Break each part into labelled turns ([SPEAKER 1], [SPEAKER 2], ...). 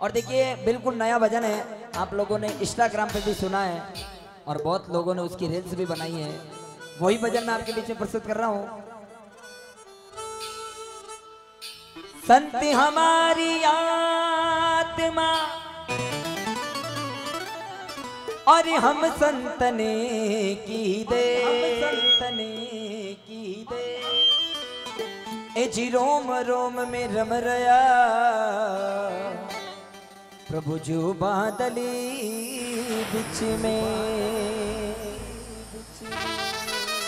[SPEAKER 1] और देखिए, बिल्कुल नया भजन है। आप लोगों ने इंस्टाग्राम पे भी सुना है और बहुत लोगों ने उसकी रील्स भी बनाई है। वही भजन मैं आपके बीच में प्रस्तुत कर रहा हूँ। संत हमारी आत्मा और हम संतने की दे संतने की दे। ए जी रोम रोम में रम रया। जो बादली बिच में।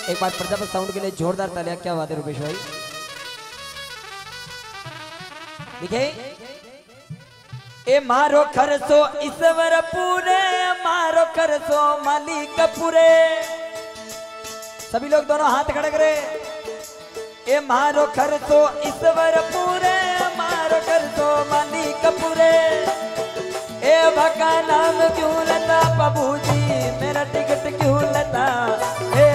[SPEAKER 1] एक बार प्रजापत साउंड के लिए जोरदार तालियाँ, क्या बात है रुपेश भाई? देखिए ए, मारो खरसो ईश्वर पूरे मारो खरसो मालिक पूरे सभी लोग दोनों हाथ खड़े करे। ए, मारो खरसो ईश्वर पूरे मारो खरसो मालिक पूरे ए भका नाम क्यों लता बाबू जी? मेरा टिकट क्यों लता? ए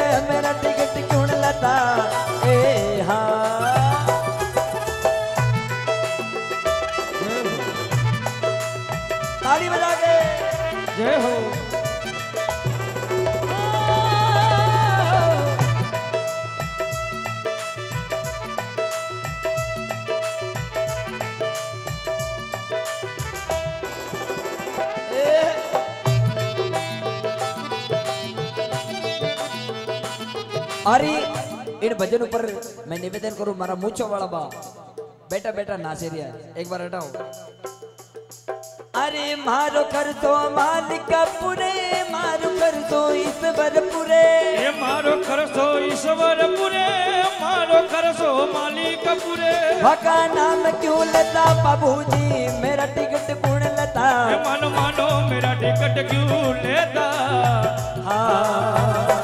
[SPEAKER 1] अरे इन भजन ऊपर मैं निवेदन करूँ मारा मूछो वाला बा। बेटा बेटा नाचेरिया एक बार हटाओ। अरे मारो कर दो मालिक पुरे मारो कर दो ईश्वर पुरे।
[SPEAKER 2] ए मारो कर दो ईश्वर पुरे मारो कर दो
[SPEAKER 1] मालिक पुरे। भगा नाम क्यों लता बाबू जी मेरा टिकट कौन लता?
[SPEAKER 2] मन मानो मेरा टिकट क्यों लेता?
[SPEAKER 1] हाँ।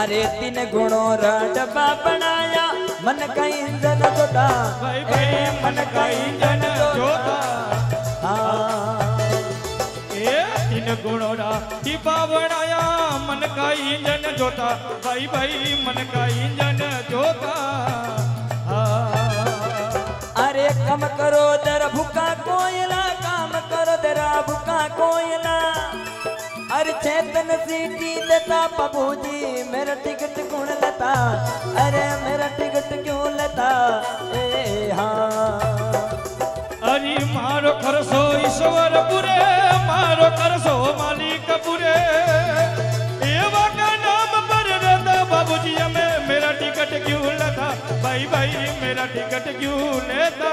[SPEAKER 1] अरे तीन गुणों रा डब्बा बनाया। मन का इंजन जोड़ा
[SPEAKER 2] भाई भाई मन का इंजन डिब्बा
[SPEAKER 1] हाँ।
[SPEAKER 2] बनाया मन का इंजन भाई भाई मन का इंजन हाँ।
[SPEAKER 1] अरे कम करो दर भूका कोयला काम करो दरा भूखा कोयला। अरे चेतन सीटी लता बाबू जी मेरा टिकट कौन लेता? अरे मेरा टिकट क्यों लेता? ए हाँ।
[SPEAKER 2] अरे मारो करसो ईश्वर पूरे मारो करसो मालिक पूरे नाम पर बाबू जी हमें मेरा टिकट क्यों लता? भाई भाई, मेरा
[SPEAKER 1] टिकट
[SPEAKER 2] क्यों लेता?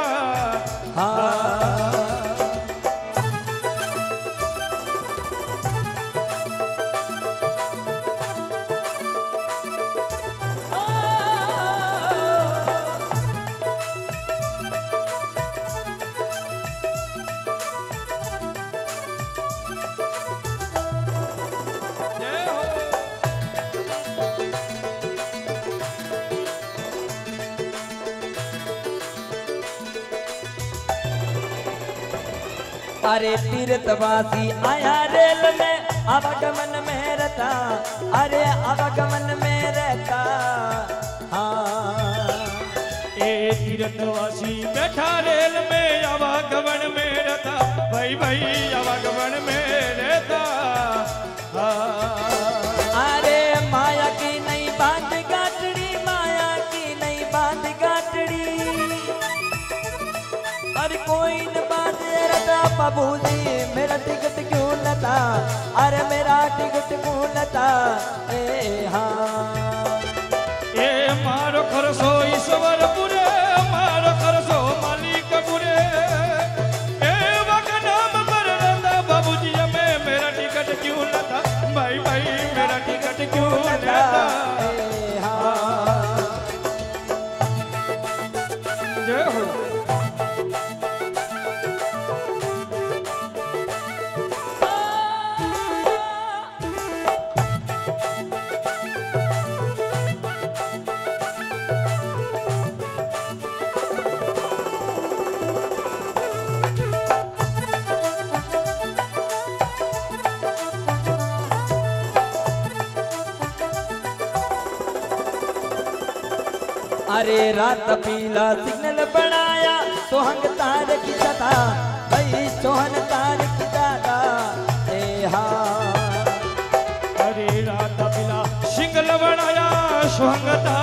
[SPEAKER 1] अरे तीर्थवासी, आया रेल में आवागमन में रहता। अरे आवागमन में रहता। हाँ।
[SPEAKER 2] तीर्थवासी, बैठा रेल में आवागमन में रहता। भाई भाई आवागमन में रहता। हाँ।
[SPEAKER 1] इन बाजे रता बाबू मेरा टिकट क्यों लता? अरे मेरा टिकट क्यों लता? ए हाँ। ए, मारो
[SPEAKER 2] खरसो ईश्वर
[SPEAKER 1] अरे रात पीला सिग्नल बनाया, सोहंग तार की दादा भाई सोहन तार की दादा
[SPEAKER 2] अरे रात पीला सिग्नल बनाया, सोहंग तार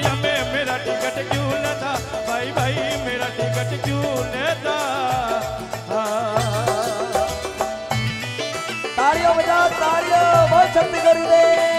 [SPEAKER 2] रहता बाबूजी हमें मेरा टिकट क्यों लेता भाई भाई मेरा टिकट क्यों लेता हाँ।
[SPEAKER 1] तालियों बजाओ तालियों बहुत शक्ति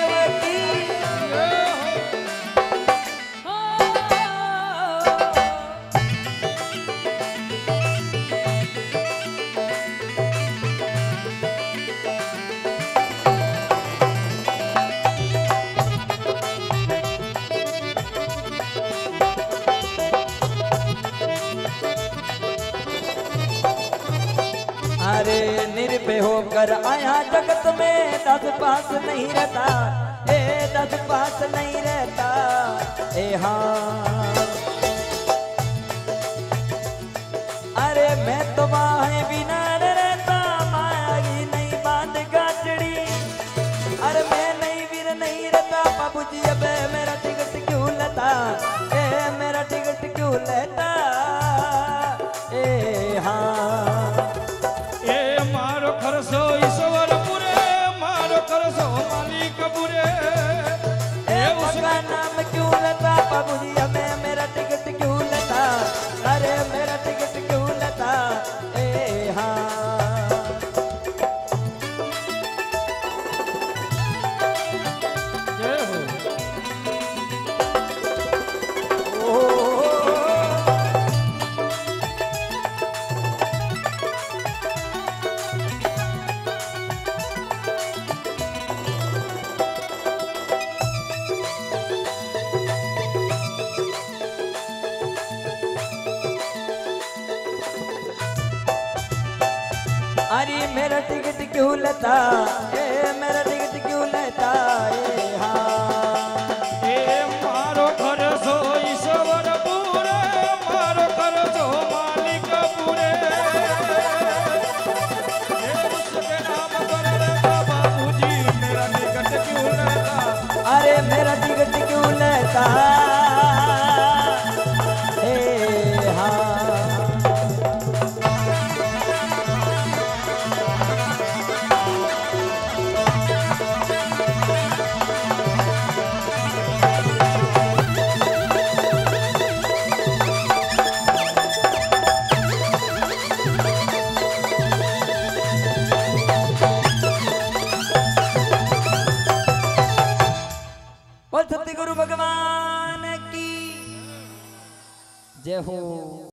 [SPEAKER 1] अरे निर्भय होकर आया जगत में, दस पास नहीं रहता। ए, दस पास नहीं रहता। ए हाँ। अरे मैं तो माए बिना रहता, माया की नहीं बाँध गाचड़ी अरे मैं नहीं वीर नहीं रहता बाबू जी अब मेरा टिकट क्यों लेता? ए, मेरा टिकट क्यों लेता? लेता मेरा टिकट क्यों लेता? ए मेरा टिकट क्यों लेता? ए।